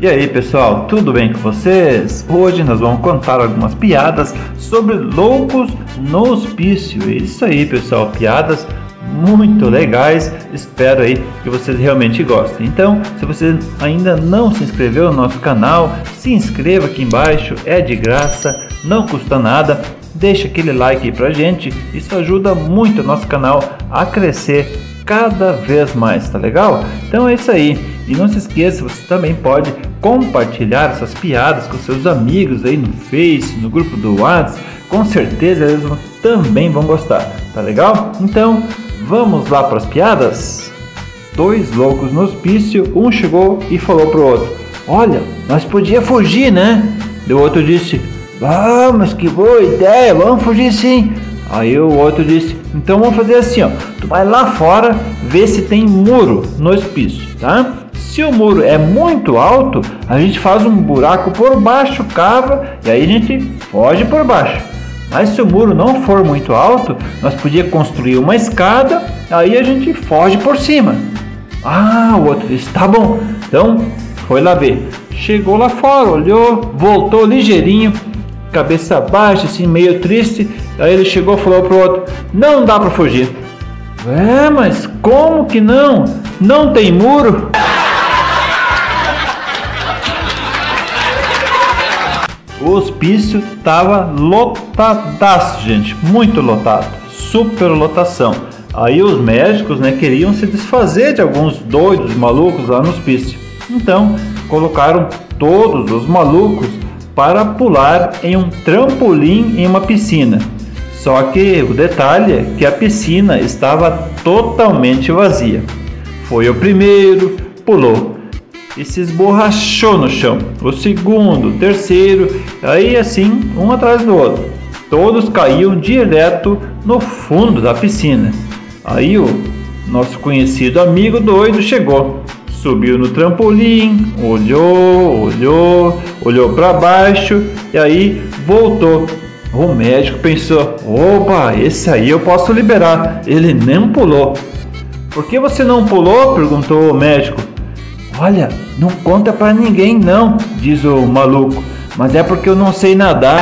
E aí pessoal, tudo bem com vocês? Hoje nós vamos contar algumas piadas sobre loucos no hospício. É isso aí pessoal, piadas muito legais. Espero aí que vocês realmente gostem. Então, se você ainda não se inscreveu no nosso canal, se inscreva aqui embaixo, é de graça, não custa nada. Deixa aquele like aí pra gente, isso ajuda muito o nosso canal a crescer cada vez mais, tá legal? Então é isso aí. E não se esqueça, você também pode compartilhar essas piadas com seus amigos aí no Face, no grupo do WhatsApp. Com certeza eles também vão gostar, tá legal? Então, vamos lá para as piadas? Dois loucos no hospício, um chegou e falou pro outro: Olha, nós podia fugir, né? E o outro disse: Vamos, que boa ideia, vamos fugir sim. Aí o outro disse: Então vamos fazer assim, ó. Tu vai lá fora ver se tem muro no hospício, tá? Se o muro é muito alto, a gente faz um buraco por baixo, cava e aí a gente foge por baixo. Mas se o muro não for muito alto, nós podíamos construir uma escada, aí a gente foge por cima. Ah, o outro disse: tá bom. Então foi lá ver. Chegou lá fora, olhou, voltou ligeirinho, cabeça baixa, assim, meio triste. Aí ele chegou e falou pro outro: não dá para fugir. É, mas como que não? Não tem muro? O hospício estava lotadaço, gente, muito lotado, super lotação. Aí os médicos, né, queriam se desfazer de alguns doidos malucos lá no hospício. Então, colocaram todos os malucos para pular em um trampolim em uma piscina. Só que o detalhe é que a piscina estava totalmente vazia. Foi o primeiro, pulou e se esborrachou no chão. O segundo, o terceiro, aí assim, um atrás do outro. Todos caíam direto no fundo da piscina. Aí o nosso conhecido amigo doido chegou, subiu no trampolim, olhou, olhou, olhou para baixo e aí voltou. O médico pensou: opa, esse aí eu posso liberar. Ele nem pulou. Por que você não pulou? perguntou o médico. Olha, não conta para ninguém não, diz o maluco, mas é porque eu não sei nadar.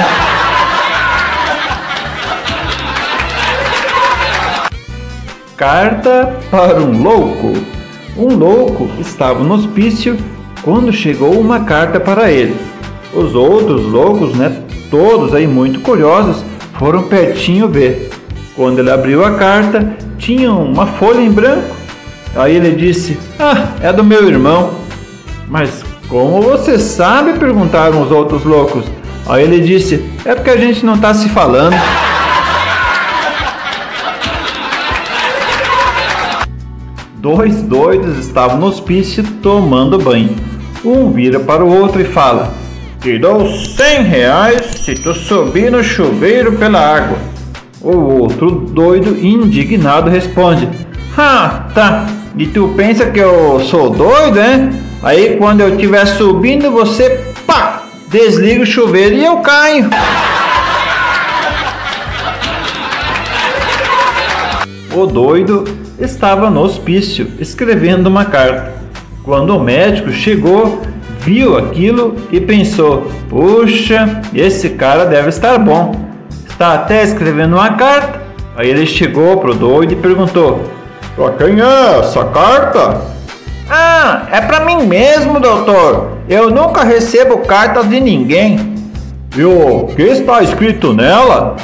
Carta para um louco. Um louco estava no hospício quando chegou uma carta para ele. Os outros loucos, né, todos aí muito curiosos, foram pertinho ver. Quando ele abriu a carta, tinha uma folha em branco Aí ele disse: Ah, é do meu irmão. Mas como você sabe? perguntaram os outros loucos. Aí ele disse: É porque a gente não está se falando. Dois doidos estavam no hospício tomando banho. Um vira para o outro e fala: Te dou cem reais se tu subir no chuveiro pela água. O outro doido, indignado, responde: Ah, tá. E tu pensa que eu sou doido, hein? Aí quando eu estiver subindo, você pá, desliga o chuveiro e eu caio. O doido estava no hospício escrevendo uma carta. Quando o médico chegou, viu aquilo e pensou: puxa, esse cara deve estar bom. Está até escrevendo uma carta. Aí ele chegou pro doido e perguntou: Pra quem é essa carta? Ah, é para mim mesmo, doutor. Eu nunca recebo cartas de ninguém. E o que está escrito nela?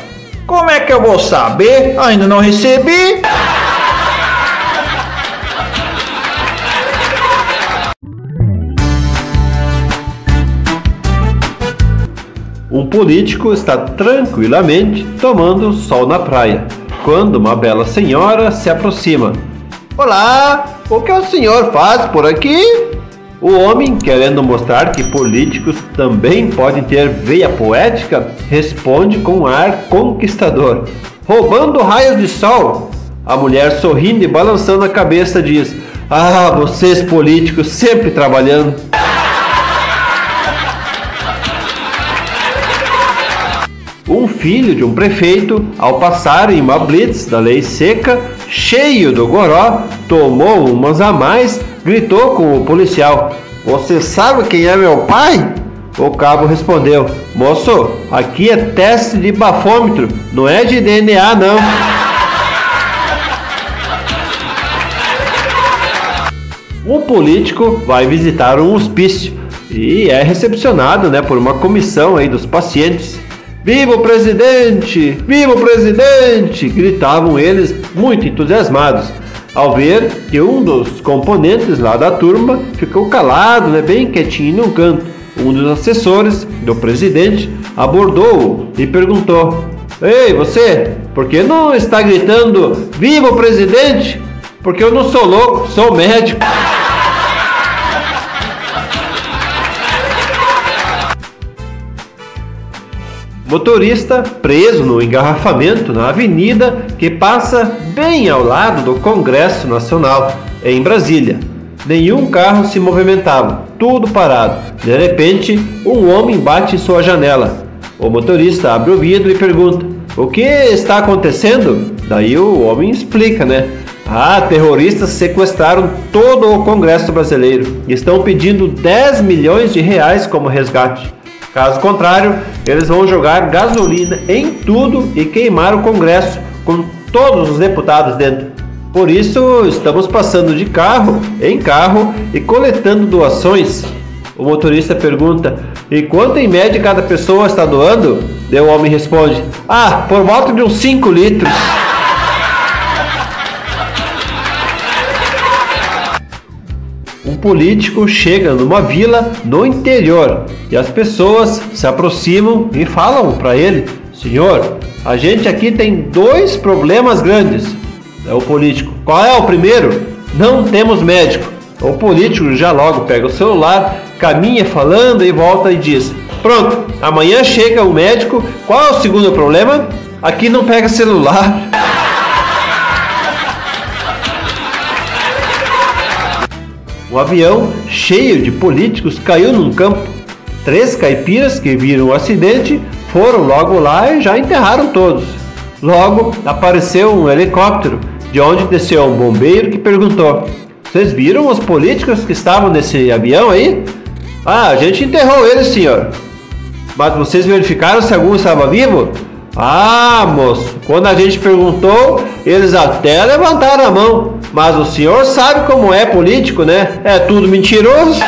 Como é que eu vou saber? Ainda não recebi. Um político está tranquilamente tomando sol na praia, quando uma bela senhora se aproxima. Olá, o que o senhor faz por aqui? O homem, querendo mostrar que políticos também podem ter veia poética, responde com ar conquistador: Roubando raios de sol. A mulher, sorrindo e balançando a cabeça, diz: Ah, vocês políticos sempre trabalhando. Um filho de um prefeito, ao passar em uma blitz da lei seca, cheio do goró, tomou umas a mais, gritou com o policial: Você sabe quem é meu pai? O cabo respondeu: Moço, aqui é teste de bafômetro, não é de DNA não. Um político vai visitar um hospício e é recepcionado né, por uma comissão aí dos pacientes. Viva o presidente! Viva o presidente! gritavam eles, muito entusiasmados, ao ver que um dos componentes lá da turma ficou calado, né, bem quietinho num canto. Um dos assessores do presidente abordou-o e perguntou: Ei, você, por que não está gritando Viva o presidente? Porque eu não sou louco, sou médico. Motorista preso no engarrafamento na avenida que passa bem ao lado do Congresso Nacional, em Brasília. Nenhum carro se movimentava, tudo parado. De repente, um homem bate em sua janela. O motorista abre o vidro e pergunta: O que está acontecendo? Daí o homem explica, né? Ah, terroristas sequestraram todo o Congresso brasileiro e estão pedindo 10 milhões de reais como resgate. Caso contrário, eles vão jogar gasolina em tudo e queimar o Congresso com todos os deputados dentro. Por isso, estamos passando de carro em carro e coletando doações. O motorista pergunta: E quanto em média cada pessoa está doando? E o homem responde: Ah, por volta de uns 5 litros. Político chega numa vila no interior e as pessoas se aproximam e falam para ele: Senhor, a gente aqui tem dois problemas grandes. É o político: Qual é o primeiro? Não temos médico. O político já logo pega o celular, caminha falando e volta e diz: Pronto, amanhã chega o médico. Qual é o segundo problema? Aqui não pega celular. Um avião cheio de políticos caiu num campo. Três caipiras que viram o acidente foram logo lá e já enterraram todos. Logo apareceu um helicóptero, de onde desceu um bombeiro que perguntou: Vocês viram os políticos que estavam nesse avião aí? Ah, a gente enterrou eles, senhor. Mas vocês verificaram se algum estava vivo? Ah, moço, quando a gente perguntou, eles até levantaram a mão. Mas o senhor sabe como é político, né? É tudo mentiroso.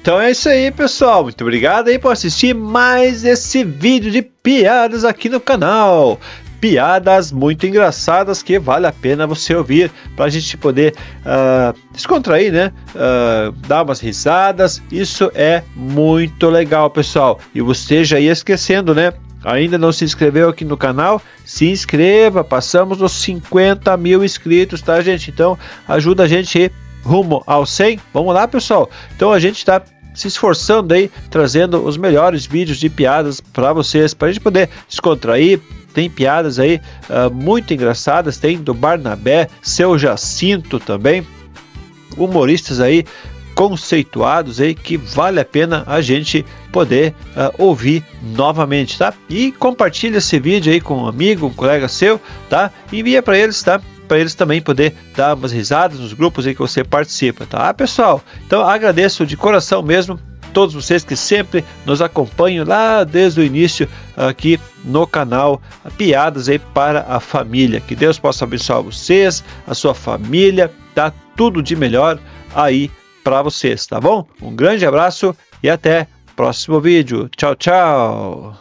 Então é isso aí, pessoal. Muito obrigado aí por assistir mais esse vídeo de piadas aqui no canal piadas muito engraçadas que vale a pena você ouvir para a gente poder uh, descontrair, né? Uh, dar umas risadas. Isso é muito legal, pessoal. E você já ia esquecendo, né? Ainda não se inscreveu aqui no canal? Se inscreva, passamos dos 50 mil inscritos, tá, gente? Então ajuda a gente rumo ao 100. Vamos lá, pessoal. Então a gente está se esforçando aí, trazendo os melhores vídeos de piadas para vocês, para a gente poder descontrair, tem piadas aí uh, muito engraçadas, tem do Barnabé, seu Jacinto também, humoristas aí conceituados aí que vale a pena a gente poder uh, ouvir novamente, tá? E compartilha esse vídeo aí com um amigo, um colega seu, tá? Envia para eles, tá? Para eles também poder dar umas risadas nos grupos aí que você participa, tá, pessoal? Então agradeço de coração mesmo todos vocês que sempre nos acompanham lá desde o início aqui no canal Piadas aí para a família. Que Deus possa abençoar vocês, a sua família, tá tudo de melhor aí para vocês, tá bom? Um grande abraço e até o próximo vídeo. Tchau, tchau.